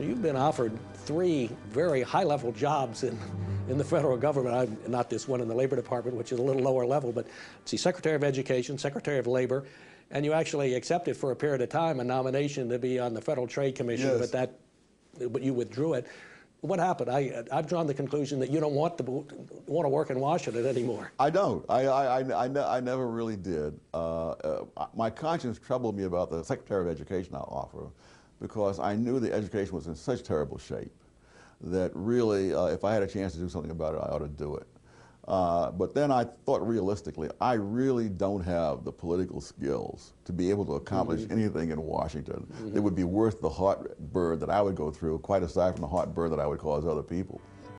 You've been offered three very high-level jobs in, in the federal government. I'm not this one in the Labor Department, which is a little lower level, but see, Secretary of Education, Secretary of Labor, and you actually accepted for a period of time a nomination to be on the Federal Trade Commission, Yes. but that, but you withdrew it. What happened? I, I've drawn the conclusion that you don't want to want to work in Washington anymore. I don't. I, I, I, I, ne- I never really did. Uh, uh, my conscience troubled me about the Secretary of Education offer because I knew the education was in such terrible shape that really, uh, if I had a chance to do something about it, I ought to do it. Uh, but then I thought realistically, I really don't have the political skills to be able to accomplish anything in Washington that would be worth the heartburn that I would go through, quite aside from the heartburn that I would cause other people.